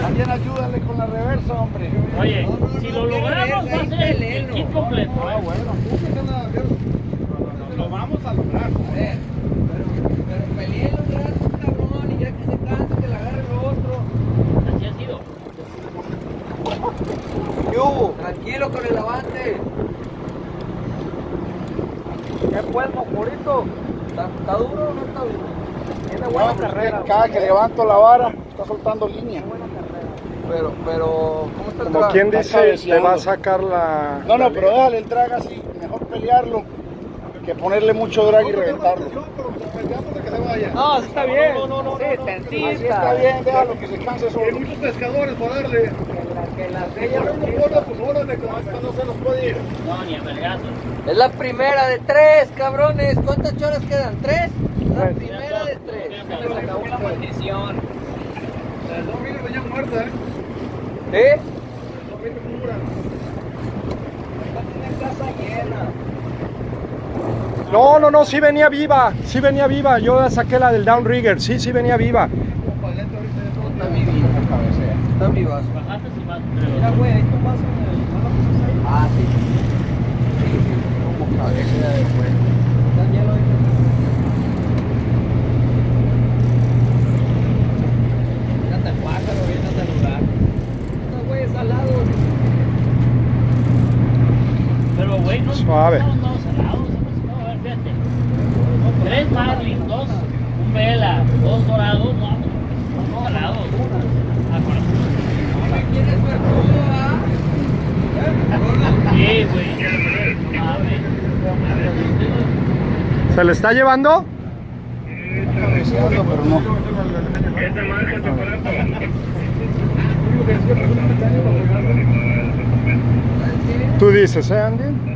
También ayúdale con la reversa, hombre. Oye, si lo logramos va a ser el kit completo. Ah, ¿eh? bueno. Lo vamos a lograr. A ver, pero, pero peleé un rato, cabrón, y ya que se cansa, que le agarre lo otro. Así ha sido. ¿Qué hubo? Tranquilo con el avance. ¿Qué fue, Mojorito? ¿Está, está duro o no está duro? Tiene buena carrera. Cada que levanto la vara, está soltando línea. Pero, pero, ¿cómo está el Como quien dice, te cabeceando. va a sacar la... No, no, pero déjale el drag así. Mejor pelearlo que ponerle mucho drag y reventarlo. No, sí está bien. No, no, no, sí, no, está bien, déjalo que se canse solo. muchos pescadores para darle. Que las Si corremos bola, pues órale, como esta no se nos puede ir. No, ni a vergazos. Es la primera de tres, cabrones. ¿Cuántas choras quedan? ¿Tres? La primera de tres. Se les acabó la maldición. Las dos miles venían muertas, ¿eh? ¿Eh? Casa llena. No, no, no, sí venía viva, sí venía viva. Yo la saqué la del downrigger, sí, sí venía viva. Ahorita ya todo. Está. Está vivas. Bajaste y más. Mira, güey, ahí tú vas el. Ah, sí. Sí, sí, como cabeza de güey. Está lleno de. Fíjate el pájaro, viene a saludar. Estos güeyes al lado. Pero, güey, no Suave. no estamos salados. hemos- A ver. Tres marlins, dos, un vela, dos dorados, no, no salados. Ah, con eso. ¿Quién es Mercurio, ah? Sí, güey. ¿Se le está llevando? Pero no. Tú dices, ¿eh, Andy?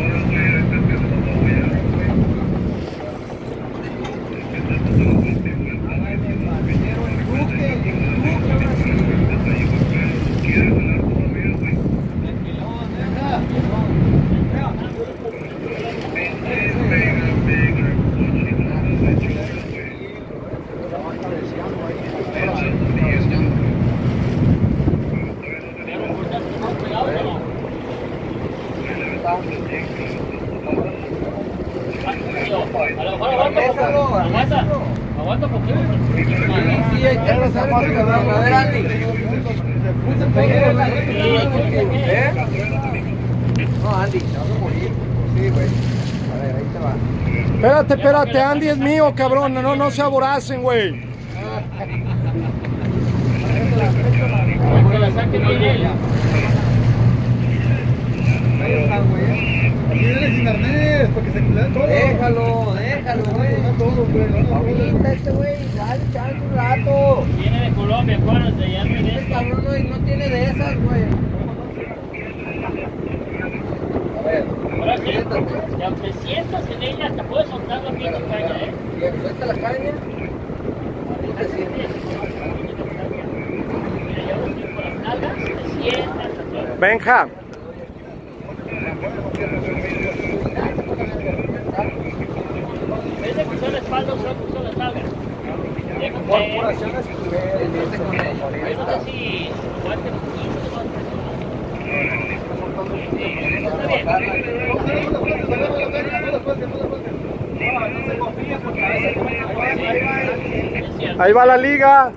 A lo mejor aguanta poco. Aguanta. Aguanta poquito. Sí, hay que empezar este cabrón. A ver, Andy. ¿Eh? No, Andy, te vas a morir. Sí, güey. A ver, ahí te va. Espérate, espérate, Andy es mío, cabrón. No, no se aboracen, güey. Que la saque bien. Ahí está, güey. Aquí dale sin arnés, para que se cuiden todo. Déjalo, Ahorita este. Viene de Colombia, no no, no de esas, güey. A ver, Ahora sí, aunque sientas en ella, te puedes soltar la. Bien, caña. Te te. Benja, En vez de cruzar la espalda, usar cruzar las nalgas. Ya con que- Corporaciones Vete con ella. Ahí No está. sé si aguante un poquito más presión. Está bien. Es cierto. ahí va la liga.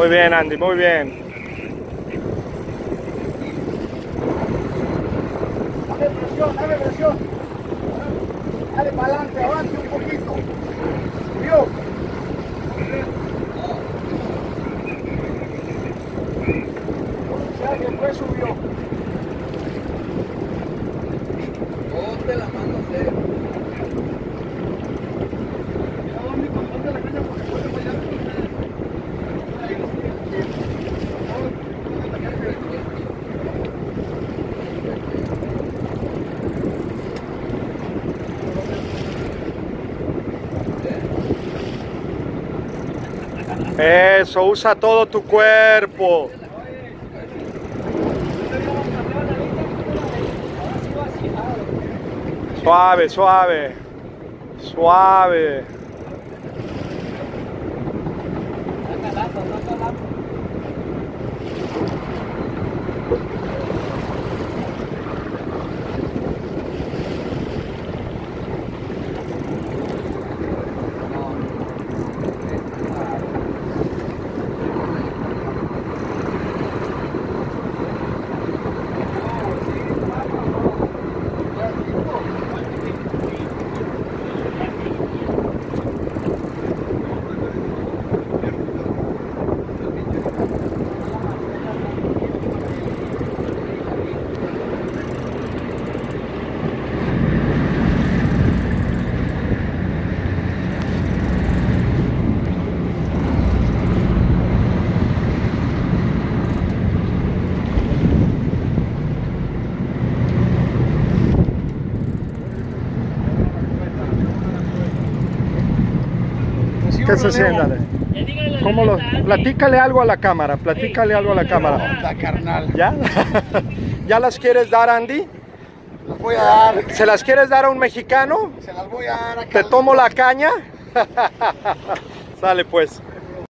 Muy bien, Andy, muy bien. Dale presión, dale presión. Dale para adelante, avance un poquito. ¿Vio? Ya después subió. Ponte la mano seria. Eso, usa todo tu cuerpo. Suave, suave. Suave. ¿Qué se dígale la ¿Cómo lo, platícale algo a la cámara, platícale algo a la cámara. carnal. ¿Ya? ¿Ya las quieres dar, Andy? Las voy a dar. ¿Se las quieres dar a un mexicano? Se las voy a dar a ¿Te tomo la caña? Sale pues.